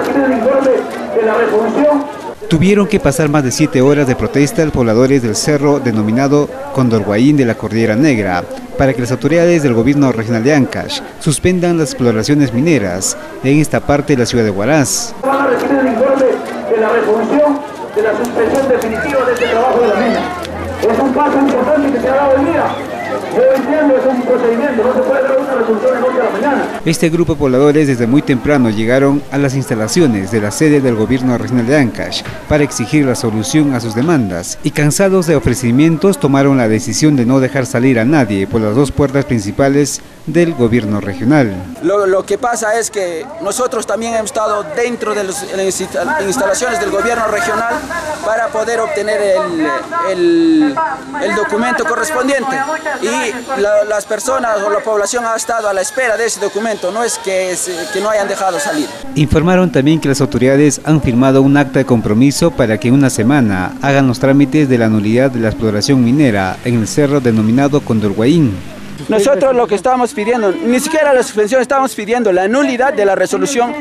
recibir el informe de la resolución Tuvieron que pasar más de siete horas de protesta los pobladores del cerro denominado Condorguaín de la Cordillera Negra para que las autoridades del gobierno regional de Ancash suspendan las exploraciones mineras en esta parte de la ciudad de Huaraz. Van a recibir el informe de la resolución de la suspensión definitiva de este trabajo de la mina. Es un paso importante que se ha dado hoy día. Yo entiendo, es un procedimiento, no se puede dar una resolución en de la mañana. Este grupo de pobladores desde muy temprano llegaron a las instalaciones de la sede del gobierno regional de Ancash para exigir la solución a sus demandas y cansados de ofrecimientos tomaron la decisión de no dejar salir a nadie por las dos puertas principales del gobierno regional. Lo, que pasa es que nosotros también hemos estado dentro de las instalaciones del gobierno regional para poder obtener el, el, documento correspondiente y las personas o la población ha estado a la espera de ese documento, no es que, que no hayan dejado salir. Informaron también que las autoridades han firmado un acta de compromiso para que en una semana hagan los trámites de la nulidad de la exploración minera en el cerro denominado Condorguaín. Nosotros lo que estamos pidiendo, ni siquiera la suspensión, estamos pidiendo la nulidad de la resolución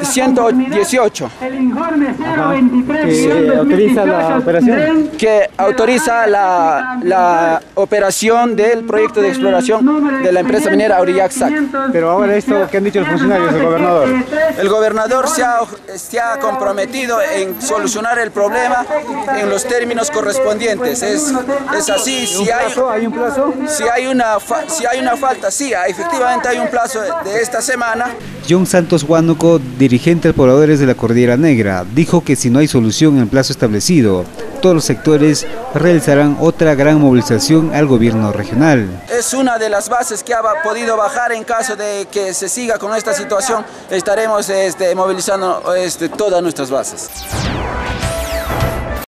118. El informe 023 que autoriza la operación. Que autoriza la, la, operación del proyecto de exploración de la empresa minera Aurillac Pero ahora esto, ¿qué han dicho los funcionarios del gobernador? El gobernador se ha, se ha comprometido en solucionar el problema en los términos correspondientes. Es, es así. Si hay, ¿Hay un plazo? Si hay una, si hay una falta, sí, efectivamente hay un plazo de esta semana. John Santos Huánuco, dirigente de pobladores de la Cordillera Negra, dijo que si no hay solución en el plazo establecido, todos los sectores realizarán otra gran movilización al gobierno regional. Es una de las bases que ha podido bajar en caso de que se siga con esta situación. Estaremos este, movilizando este, todas nuestras bases.